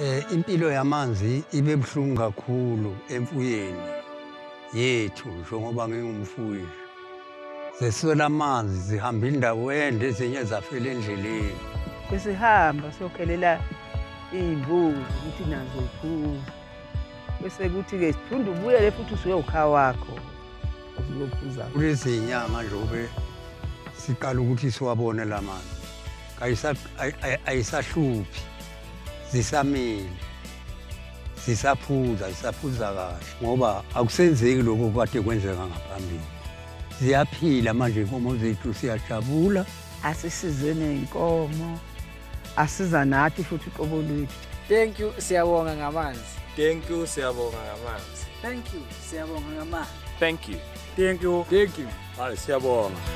Eh impilo yamanzi ibe buhlungu kakhulu emfuyeni yethu njengoba ngingumfuyi. Zeswela amanzi zihamba indawo ende ezinye zafela endleleni. Besihamba sokhelela iy'mbuzi ukuthi nazo y'phume. Bese kuthi-ke siphinde ubuyele futhi usuyokha wakho uziyophuza. Kulezi nyanga njengobe siqala ukuthi siwabone lamanzi. Kayisa ayisahluphi. Zisamile. Zisaphuza, zisaphuza kahle ngoba akusenzeki lokho kade kwenzeka ngaphambili. Ziyaphila manje inkomo zethu siyajabula. Asisizeni ney'nkomo, asiza nathi futhi uqobo lwethu. Thank you siyabonga ngamanzi. Thank you siyabonga ngamanzi. Thank you siyabonga ngamanzi. Thank you. Thank you. Thank you. Hayi siyabonga.